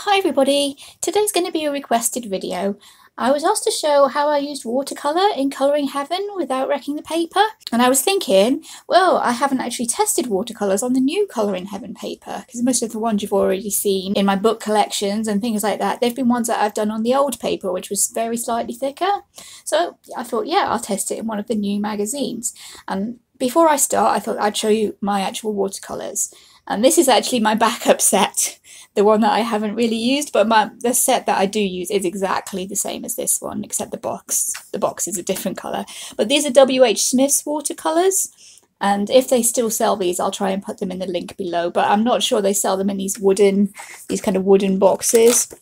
Hi everybody, today's going to be a requested video. I was asked to show how I used watercolour in Colouring Heaven without wrecking the paper and I was thinking, well I haven't actually tested watercolours on the new Colouring Heaven paper because most of the ones you've already seen in my book collections and things like that, they've been ones that I've done on the old paper which was very slightly thicker. So I thought yeah I'll test it in one of the new magazines and before I start I thought I'd show you my actual watercolours and this is actually my backup set the one that I haven't really used, but my the set that I do use is exactly the same as this one, except the box. The box is a different colour. But these are W.H. Smith's watercolours, and if they still sell these, I'll try and put them in the link below. But I'm not sure they sell them in these wooden, these kind of wooden boxes.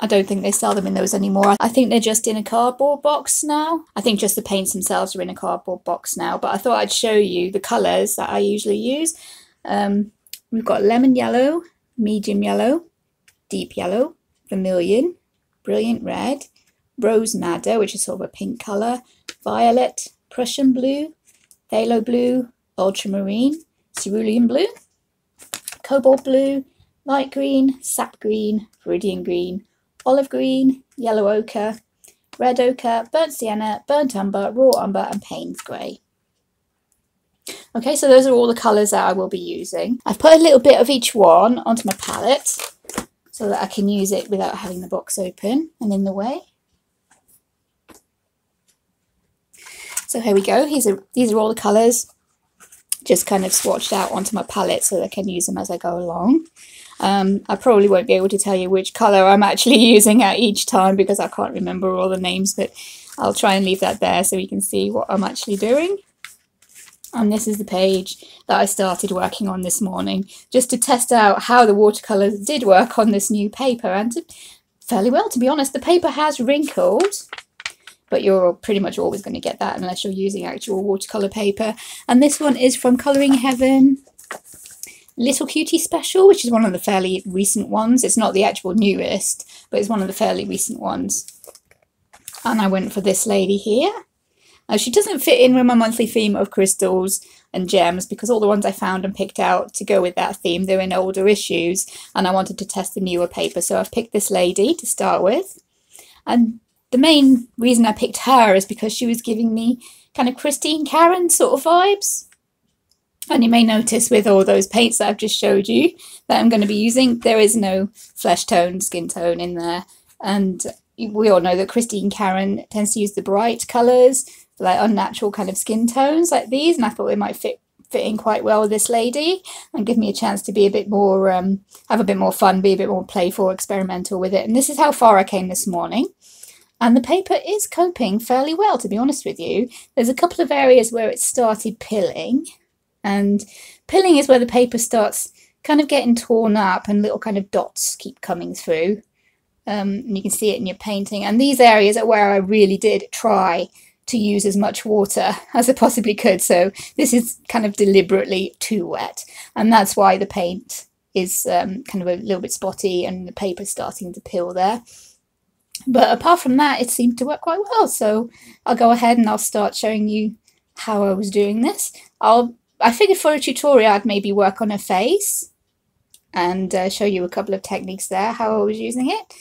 I don't think they sell them in those anymore. I think they're just in a cardboard box now. I think just the paints themselves are in a cardboard box now. But I thought I'd show you the colours that I usually use. Um, we've got lemon yellow, medium yellow, deep yellow, vermilion, brilliant red, rose madder, which is sort of a pink colour, violet, Prussian blue, phthalo blue, ultramarine, cerulean blue, cobalt blue, light green, sap green, viridian green, olive green, yellow ochre, red ochre, burnt sienna, burnt umber, raw umber and Payne's grey. Okay, so those are all the colours that I will be using. I've put a little bit of each one onto my palette so that I can use it without having the box open and in the way. So here we go. These are, these are all the colours just kind of swatched out onto my palette so that I can use them as I go along. Um, I probably won't be able to tell you which colour I'm actually using at each time because I can't remember all the names, but I'll try and leave that there so you can see what I'm actually doing and this is the page that I started working on this morning just to test out how the watercolours did work on this new paper. And fairly well to be honest the paper has wrinkled but you're pretty much always going to get that unless you're using actual watercolour paper. And this one is from Colouring Heaven. Little Cutie Special which is one of the fairly recent ones. It's not the actual newest but it's one of the fairly recent ones. And I went for this lady here now, she doesn't fit in with my monthly theme of crystals and gems because all the ones I found and picked out to go with that theme, they're in older issues and I wanted to test the newer paper. So I've picked this lady to start with. And the main reason I picked her is because she was giving me kind of Christine Karron sort of vibes. And you may notice with all those paints that I've just showed you that I'm going to be using, there is no flesh tone, skin tone in there. And we all know that Christine Karron tends to use the bright colours like unnatural kind of skin tones like these and I thought they might fit fit in quite well with this lady and give me a chance to be a bit more um, have a bit more fun be a bit more playful experimental with it. And this is how far I came this morning. And the paper is coping fairly well to be honest with you. There's a couple of areas where it started pilling and pilling is where the paper starts kind of getting torn up and little kind of dots keep coming through. Um, and you can see it in your painting. And these areas are where I really did try to use as much water as it possibly could. So this is kind of deliberately too wet. And that's why the paint is um, kind of a little bit spotty and the paper's starting to peel there. But apart from that, it seemed to work quite well. So I'll go ahead and I'll start showing you how I was doing this. I'll I figured for a tutorial I'd maybe work on a face and uh, show you a couple of techniques there, how I was using it.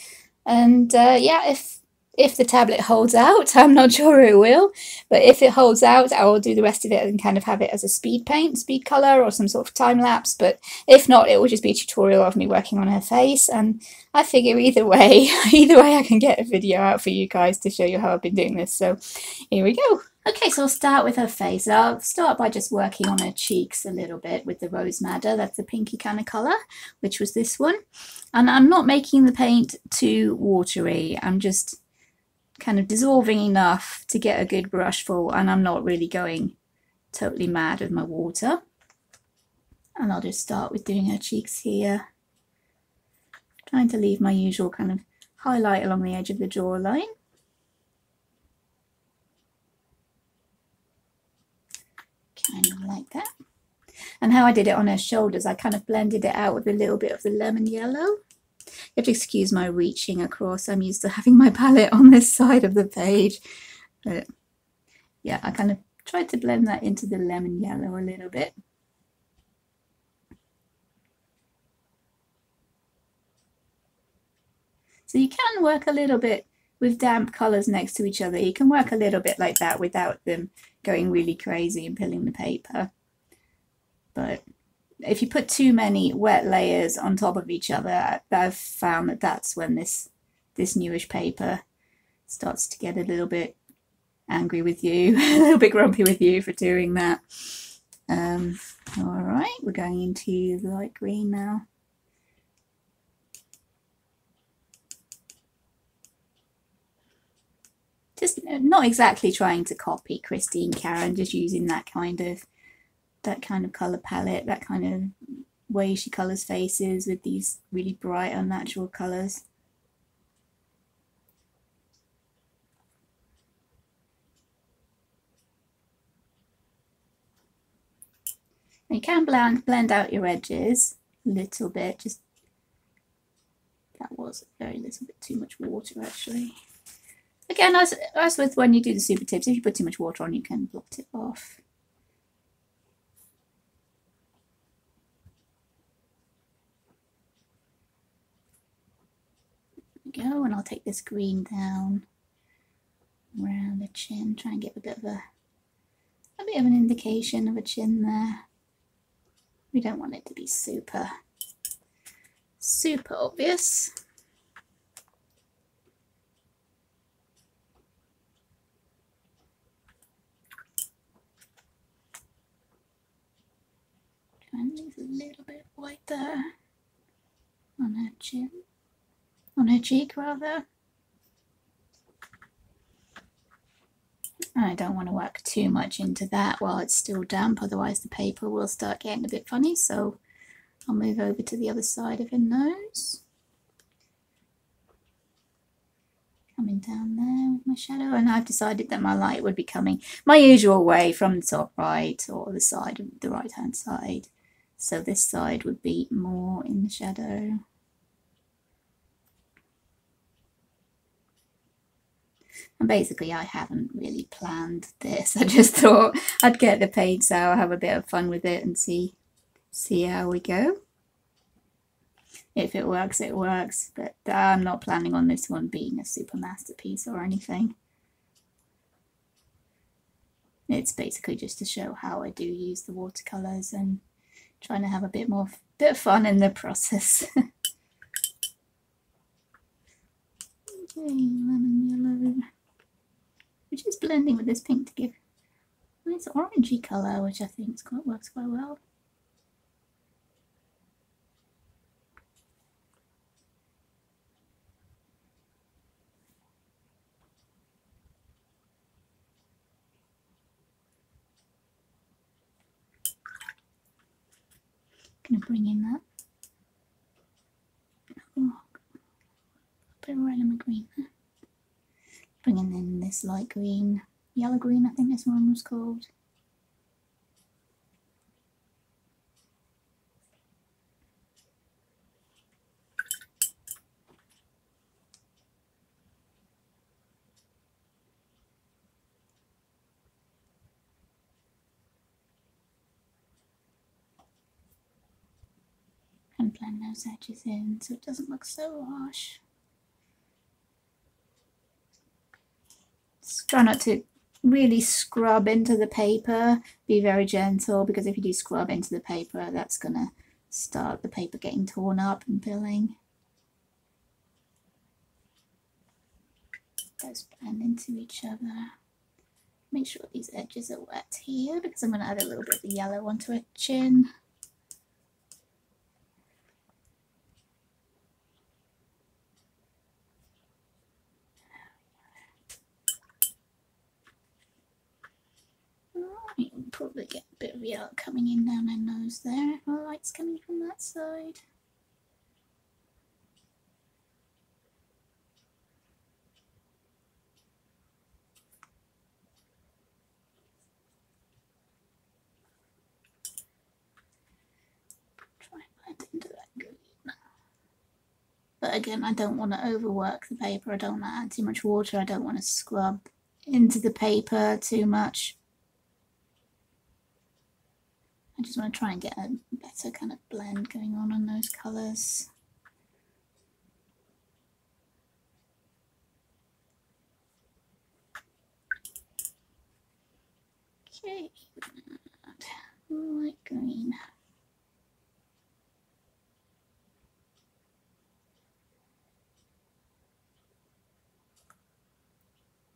And uh, yeah, if if the tablet holds out. I'm not sure it will, but if it holds out, I will do the rest of it and kind of have it as a speed paint, speed color, or some sort of time lapse. But if not, it will just be a tutorial of me working on her face. And I figure either way, either way, I can get a video out for you guys to show you how I've been doing this. So here we go. Okay, so I'll start with her face. I'll start by just working on her cheeks a little bit with the Rose Madder. That's the pinky kind of colour, which was this one. And I'm not making the paint too watery. I'm just kind of dissolving enough to get a good brush full and I'm not really going totally mad with my water. And I'll just start with doing her cheeks here. Trying to leave my usual kind of highlight along the edge of the jawline. Kind of like that. And how I did it on her shoulders, I kind of blended it out with a little bit of the lemon yellow. You excuse my reaching across. I'm used to having my palette on this side of the page. But yeah, I kind of tried to blend that into the lemon yellow a little bit. So you can work a little bit with damp colours next to each other. You can work a little bit like that without them going really crazy and pilling the paper. But if you put too many wet layers on top of each other, I've found that that's when this this newish paper starts to get a little bit angry with you, a little bit grumpy with you for doing that. Um, all right, we're going into the light green now. Just not exactly trying to copy Christine Karron, just using that kind of that kind of color palette, that kind of way she colors faces with these really bright unnatural colors. you can blend, blend out your edges a little bit, just that was a very little bit too much water actually. Again, as, as with when you do the super tips, if you put too much water on, you can blot it off. Go and I'll take this green down around the chin try and give a bit of a a bit of an indication of a chin there we don't want it to be super, super obvious. Try and leave a little bit white there on her chin, on her cheek rather. I don't want to work too much into that while it's still damp, otherwise the paper will start getting a bit funny. So I'll move over to the other side of her nose. Coming down there with my shadow, and I've decided that my light would be coming my usual way from the top right or the side of the right hand side. So this side would be more in the shadow. And basically, I haven't really planned this. I just thought I'd get the paints out, have a bit of fun with it, and see see how we go. If it works, it works. But I'm not planning on this one being a super masterpiece or anything. It's basically just to show how I do use the watercolours and trying to have a bit more bit of fun in the process. okay, lemon yellow which is blending with this pink to give a nice orangey colour, which I think quite, works quite well. Gonna bring in that. Oh, bit of green there bringing in this light green, yellow green I think this one was called. and blend those edges in so it doesn't look so harsh. Try not to really scrub into the paper. Be very gentle because if you do scrub into the paper, that's going to start the paper getting torn up and pilling. Those blend into each other. Make sure these edges are wet here because I'm going to add a little bit of the yellow onto her chin. Probably get a bit of yellow coming in down her nose there. The light's coming from that side. Try and blend into that green. But again, I don't want to overwork the paper. I don't want to add too much water. I don't want to scrub into the paper too much. I just want to try and get a better kind of blend going on on those colours. Okay, light green.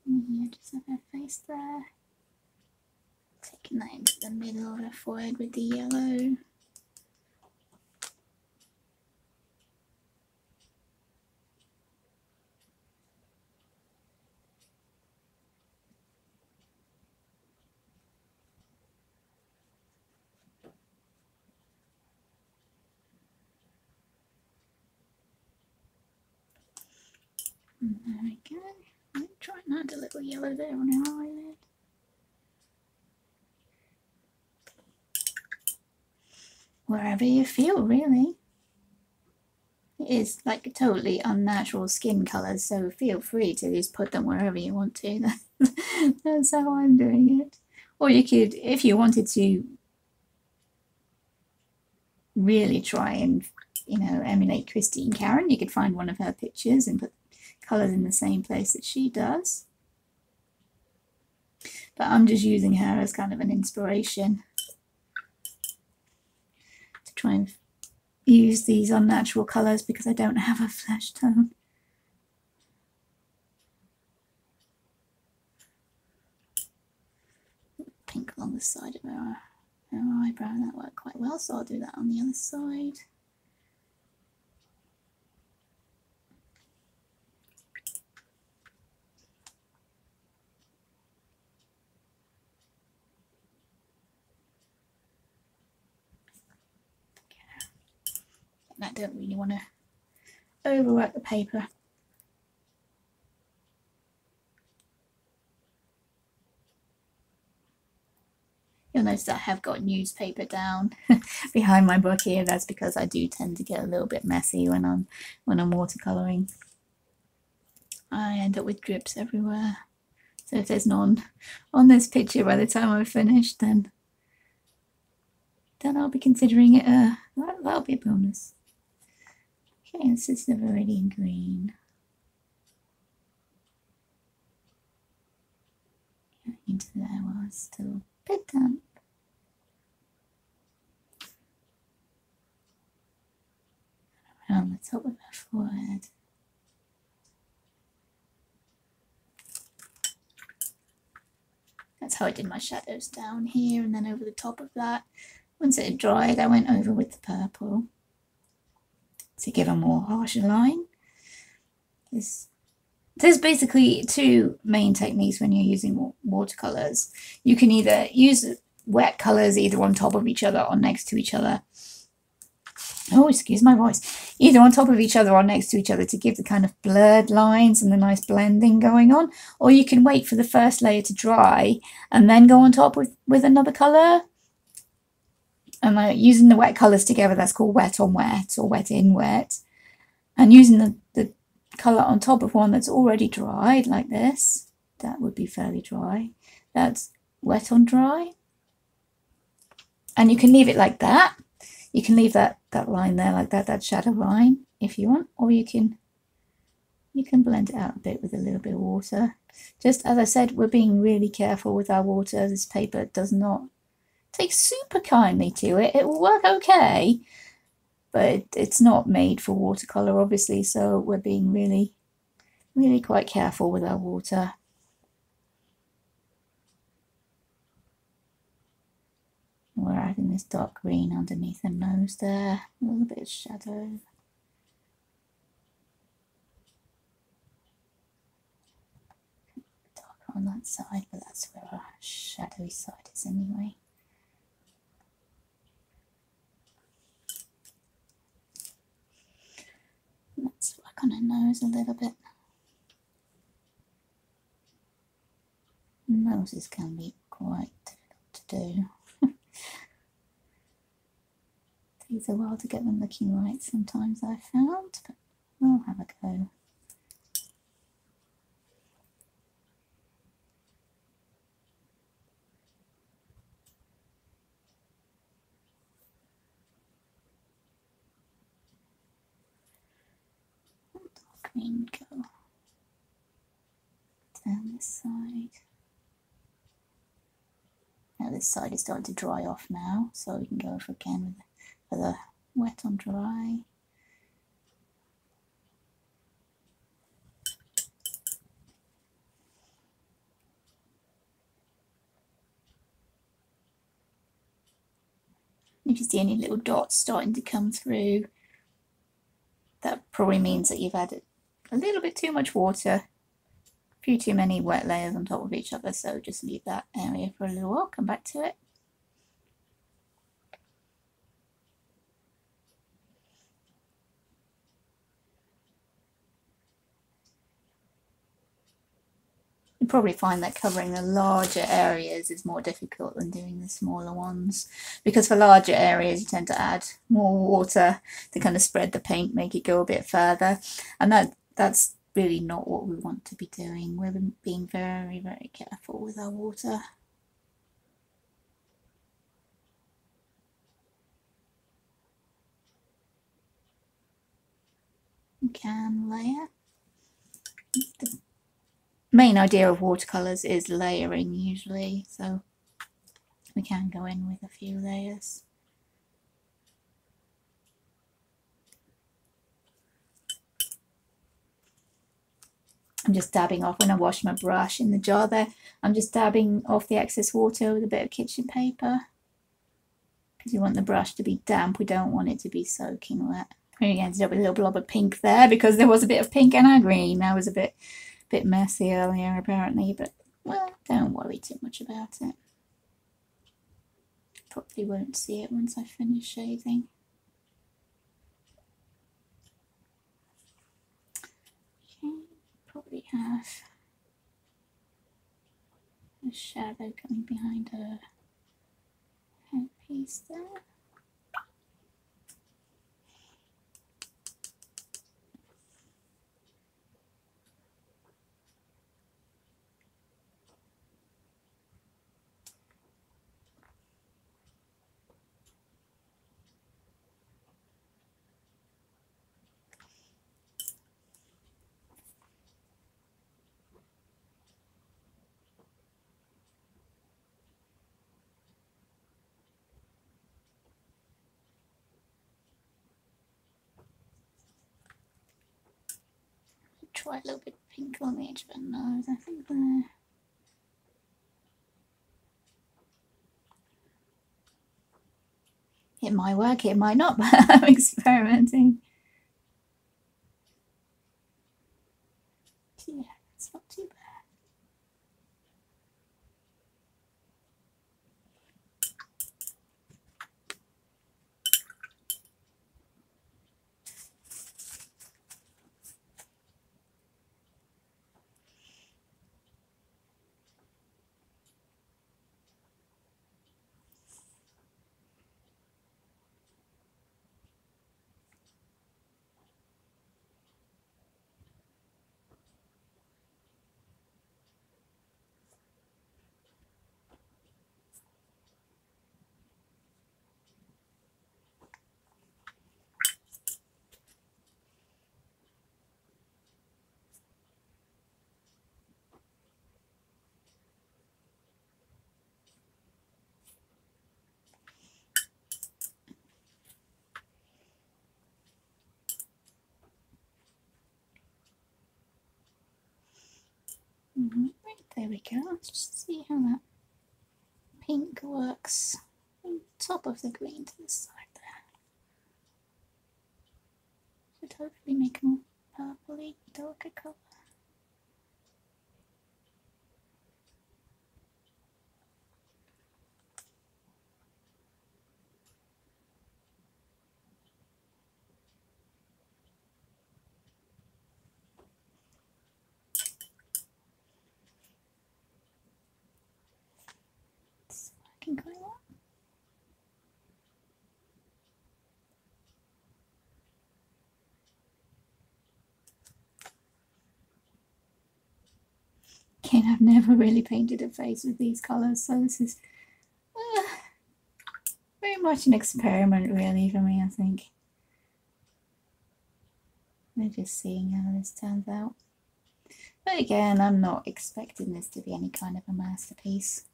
Yeah, just have her face there. Into the middle of the forehead with the yellow. There we go. I'm trying to add a little yellow there on her eyelid. Wherever you feel, really. It is like totally unnatural skin colours, so feel free to just put them wherever you want to. That's how I'm doing it. Or you could, if you wanted to really try and, you know, emulate Christine Karron, you could find one of her pictures and put colours in the same place that she does. But I'm just using her as kind of an inspiration try and use these unnatural colours because I don't have a flesh tone. Pink along the side of her, her eyebrow, that worked quite well, so I'll do that on the other side. And I don't really want to overwork the paper. You'll notice I have got newspaper down behind my book here. That's because I do tend to get a little bit messy when I'm when I'm watercolouring. I end up with drips everywhere. So if there's none on this picture by the time I've finished, then then I'll be considering it a that'll be a bonus. Okay, this is the Viridian Green. Into there while it's still bit damp. Around the top of her forehead. That's how I did my shadows down here and then over the top of that. Once it had dried, I went over with the purple to give a more harsher line. There's, there's basically two main techniques when you're using watercolors. You can either use wet colors either on top of each other or next to each other. Oh, excuse my voice. Either on top of each other or next to each other to give the kind of blurred lines and the nice blending going on. Or you can wait for the first layer to dry and then go on top with, with another color and uh, using the wet colours together, that's called wet on wet or wet in wet. And using the, the colour on top of one that's already dried, like this, that would be fairly dry. That's wet on dry. And you can leave it like that. You can leave that, that line there like that, that shadow line, if you want, or you can you can blend it out a bit with a little bit of water. Just as I said, we're being really careful with our water. This paper does not take super kindly to it. It will work okay, but it's not made for watercolour, obviously, so we're being really, really quite careful with our water. We're adding this dark green underneath the nose there, a little bit of shadow. On that side, but that's where our shadowy side is anyway. Let's work on her nose a little bit. Noses can be quite difficult to do. Takes a while to get them looking right sometimes I've found, but we'll have a go. Go down this side. Now this side is starting to dry off now, so we can go over again with the wet on dry. If you see any little dots starting to come through, that probably means that you've added a little bit too much water, a few too many wet layers on top of each other, so just leave that area for a little while, come back to it. you probably find that covering the larger areas is more difficult than doing the smaller ones because for larger areas you tend to add more water to kind of spread the paint make it go a bit further and that that's really not what we want to be doing. We're being very very careful with our water. Can layer. The main idea of watercolours is layering usually, so we can go in with a few layers. I'm just dabbing off when I wash my brush in the jar there. I'm just dabbing off the excess water with a bit of kitchen paper because we want the brush to be damp. We don't want it to be soaking wet. We ended up with a little blob of pink there because there was a bit of pink and our green. That was a bit bit messy earlier apparently, but well, don't worry too much about it. Probably won't see it once I finish shaving. Okay, probably have a shadow coming behind her headpiece there. A little bit pink on the edge of her nose, I think. It might work, it might not, but I'm experimenting. Yeah, it's not too there we go. Let's just see how that pink works on top of the green to the side there. Should hopefully make a more purpley, darker colour. Again, I've never really painted a face with these colours, so this is uh, very much an experiment really for me, I think. We're just seeing how this turns out. But again, I'm not expecting this to be any kind of a masterpiece.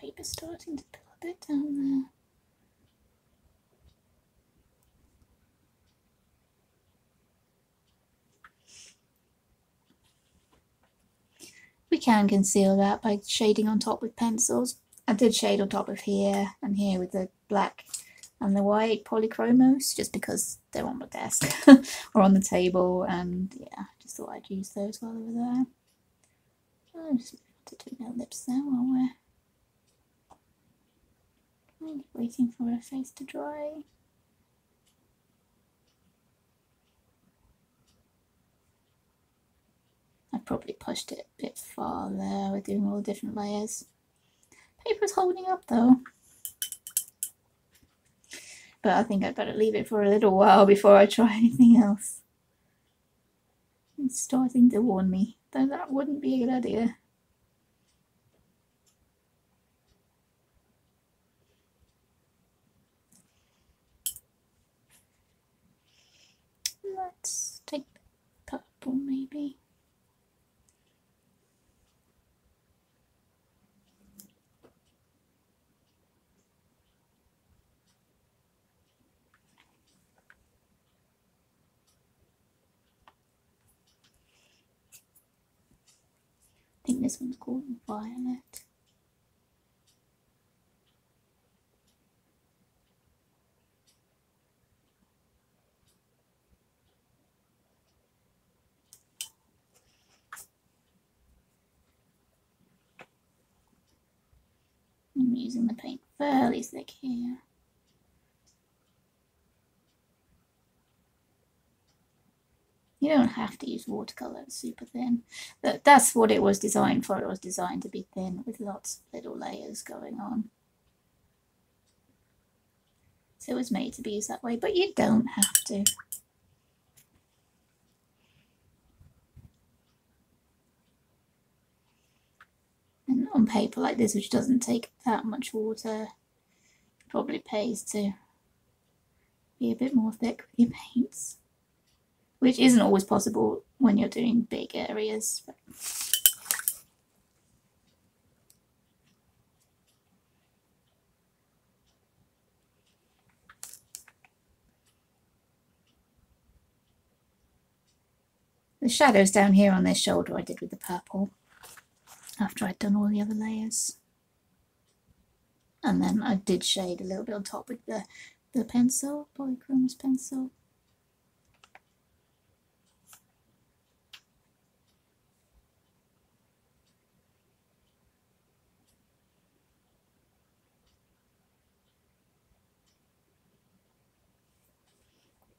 paper starting to pull a bit down there. We can conceal that by shading on top with pencils. I did shade on top of here and here with the black and the white polychromos just because they're on my desk or on the table and yeah, just thought I'd use those while they were there. I'll just to do their lips there while we're waiting for her face to dry. I probably pushed it a bit far there with doing all the different layers. Paper's holding up though. But I think I'd better leave it for a little while before I try anything else. It's starting to warn me that that wouldn't be a good idea. Let's take purple maybe. I think this one's called Violet. Using the paint fairly thick here. You don't have to use watercolour it's super thin. But that's what it was designed for. It was designed to be thin with lots of little layers going on. So it was made to be used that way, but you don't have to. On paper like this, which doesn't take that much water, probably pays to be a bit more thick with your paints which isn't always possible when you're doing big areas. The shadows down here on this shoulder I did with the purple after I'd done all the other layers. And then I did shade a little bit on top with the, the pencil, polychromos pencil.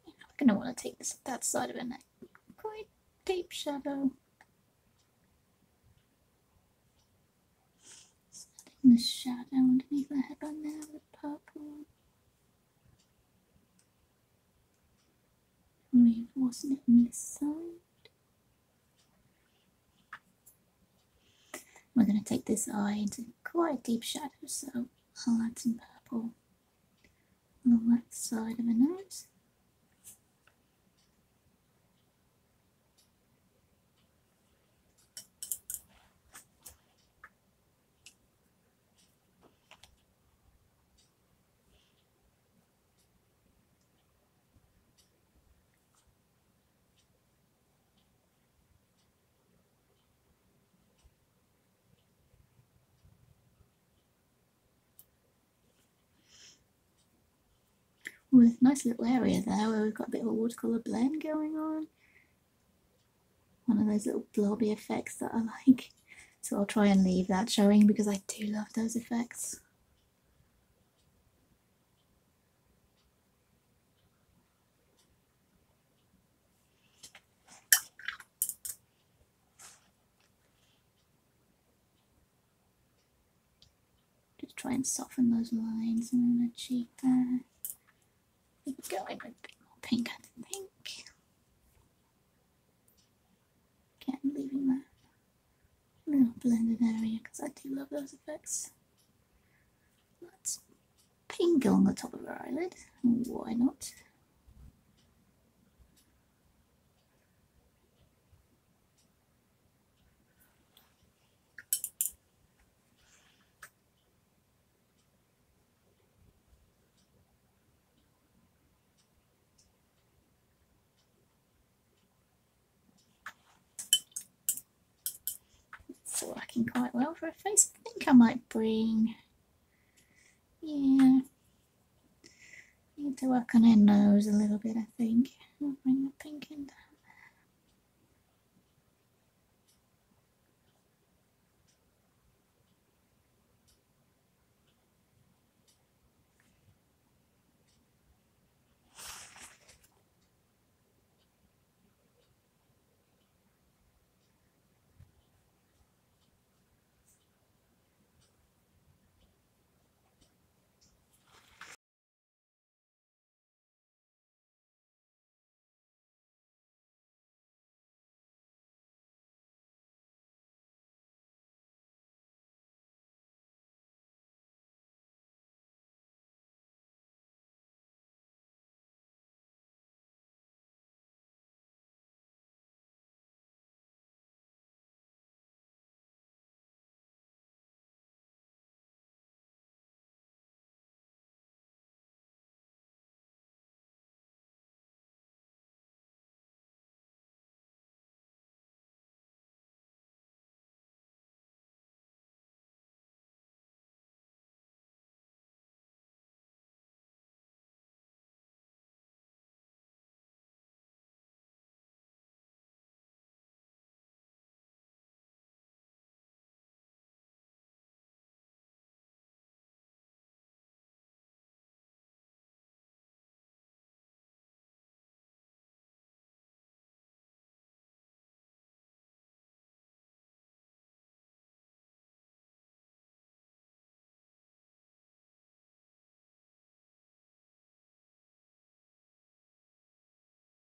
I'm going to want to take this that side of it. Quite deep shadow. The shadow underneath the headband there with purple. Reinforcing it on this side. We're going to take this eye into quite a deep shadow, so I'll add some purple on the left side of the nose. With nice little area there where we've got a bit of a watercolour blend going on. One of those little blobby effects that I like. So I'll try and leave that showing because I do love those effects. Just try and soften those lines in the cheek there going with a bit more pink, I think. Again, leaving that little blended area because I do love those effects. Let's pink on the top of her eyelid. Why not? quite well for a face. I think I might bring, yeah, need to work on her nose a little bit, I think. I'll bring the pink in there.